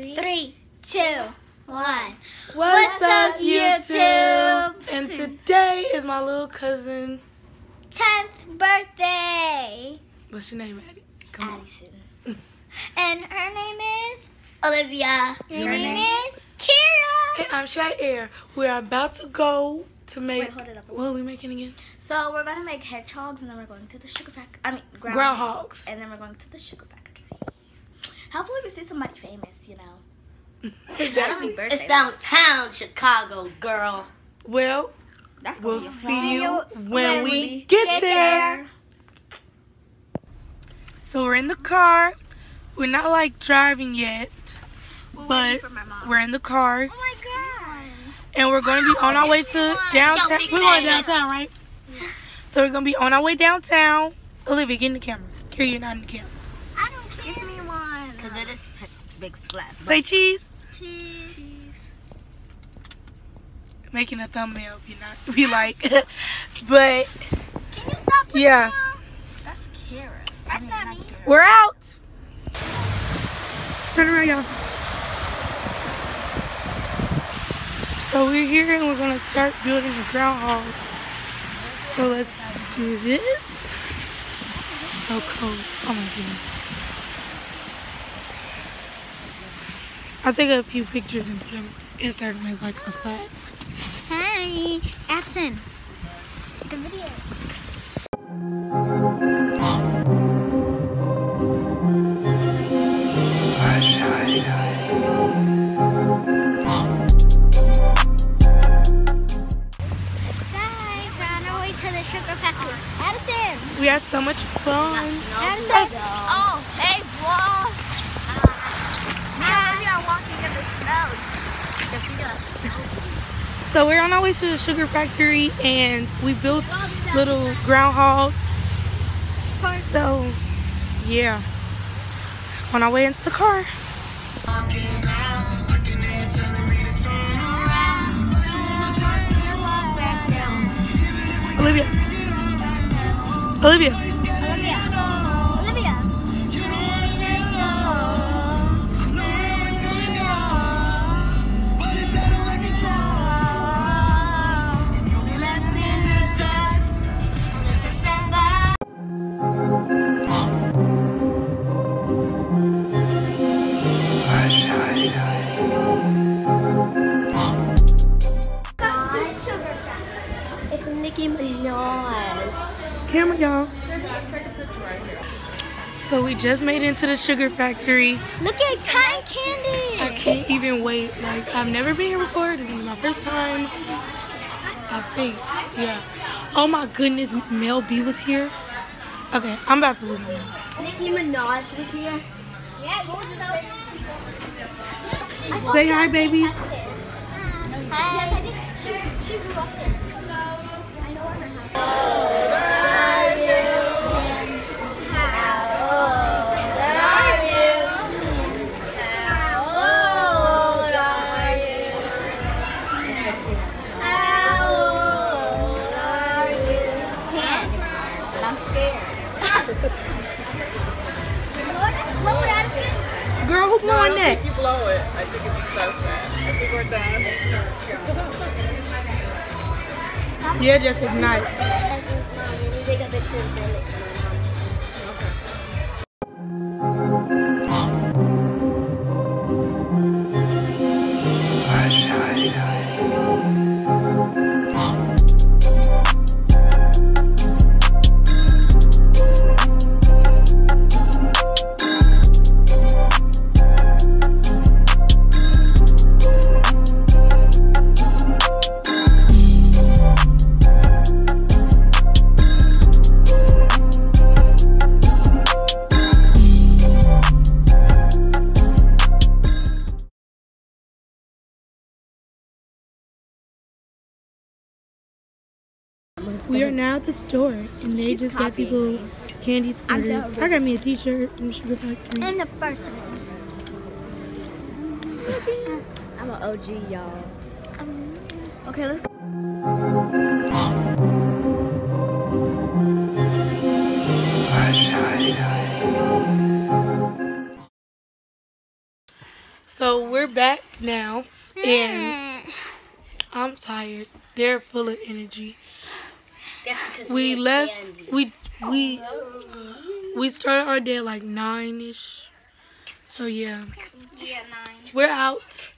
Three, Three two, one. What's, up, YouTube? And today is my little cousin. 10th birthday. What's your name, Addie? Come Addison. on. and her name is? Olivia. Your, your name, name, is? Kira. And I'm Shyair. We're about to go to make. Wait, hold it up. What are we making again? So we're going to make hedgehogs and then we're going to the sugar factory. I mean, groundhogs. groundhogs. And then we're going to the sugar factory. Hopefully, we see somebody famous. You know. Birthday. It's downtown Chicago, girl. Well, That's gonna we'll see you when we get there. So we're in the car. We're not like driving yet, We're but waiting for my mom. we're in the car Oh my god. and we're going to be on our way to downtown. We're going downtown, right? So we're going to be on our way downtown. Olivia, get in the camera. Carrie, you're not in the camera. I don't care. Give me one. Because it is big flat. Say cheese. cheese. cheese. Making a thumbnail be not be like, but Can you stop? putting Yeah. it on? That's Kara. That's not me. we're out. Turn around, y'all. So we're here and we're gonna start building the groundhogs. So let's do this. So cold. Oh my goodness. I'll take a few pictures and put them insert them as like a slide. Hey, Addison. The video. Guys, we're on our way to the sugar factory. Addison. We had so much fun. Addison. Oh, hey, whoa. Me and Olivia are walking in the snow. So we're on our way to the sugar factory and we built little groundhogs. So yeah. On our way into the car. Olivia. Olivia. It's Nicki Minaj. Camera y'all. So we just made it into the sugar factory. Look at cotton candy. I can't even wait. Like I've never been here before. This is gonna be my first time. I think. Yeah. Oh my goodness, Mel B was here. Okay, I'm about to lose my mind. Nicki Minaj was here. Yeah, go to Say hi, babies. Hi. Yes, I did. She, she grew up there. I know her house. How old are of Girl, who blowing that? If you blow it, I think it'd be closer. I think we're done. Yeah, just ignite. We are now at the store, and they just got these little candy I'm squares. I got me a T-shirt from the Sugar Factory. And the first one. I'm an OG, y'all. Okay, let's go. So we're back now, and I'm tired. They're full of energy. That's because We left. We we we started our day at like nine ish. So yeah, Yeah, nine. we're out.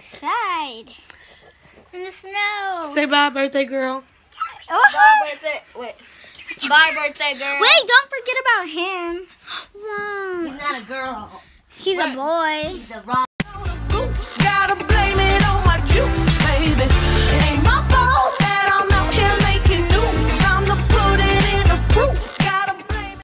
Side. In the snow. Say bye, birthday girl. Oh. Bye, birthday. Wait. Bye, birthday girl. Wait, don't forget about him. Wow. He's not a girl. He's a boy. He's a rock.